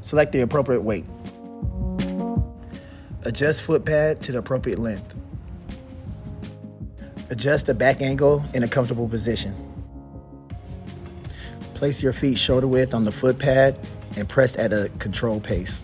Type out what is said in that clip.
Select the appropriate weight. Adjust foot pad to the appropriate length. Adjust the back angle in a comfortable position. Place your feet shoulder width on the foot pad and press at a controlled pace.